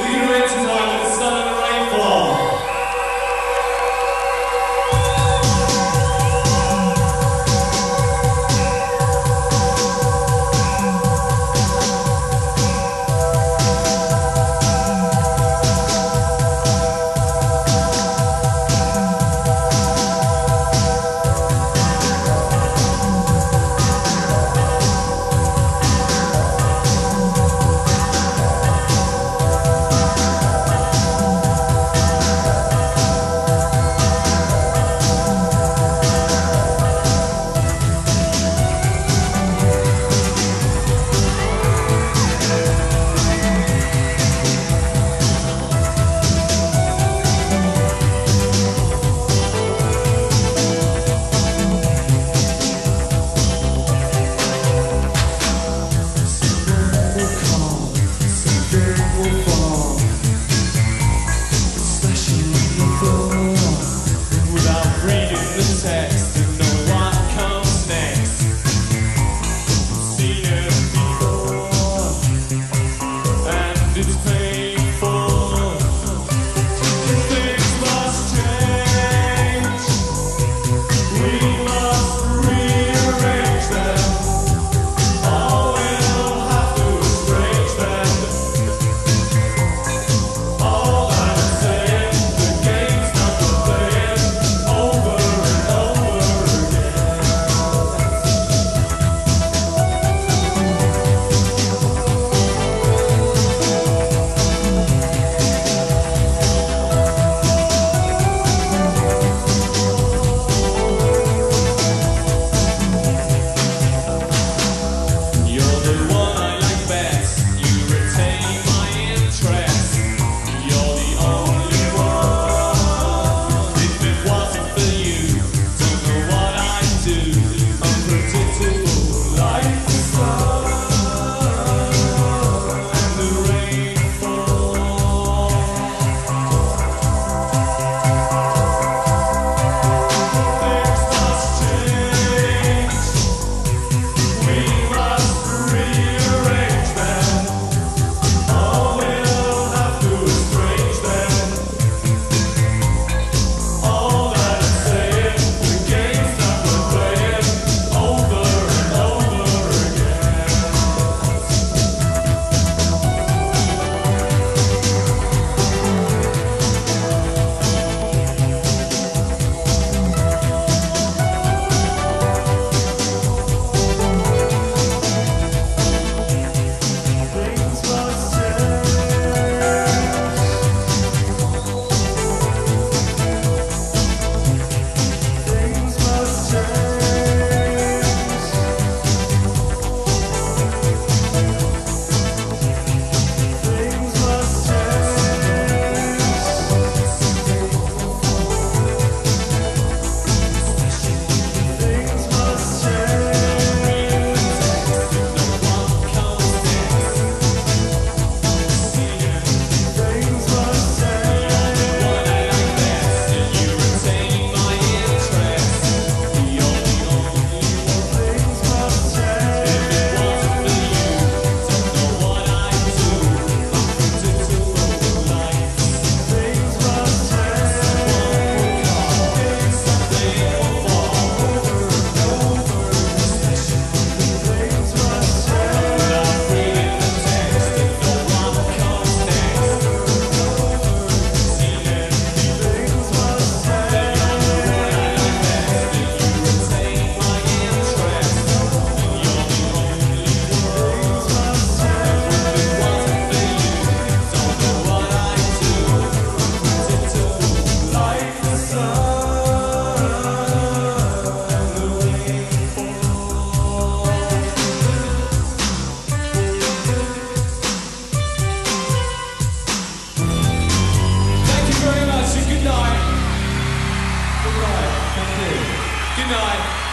We night.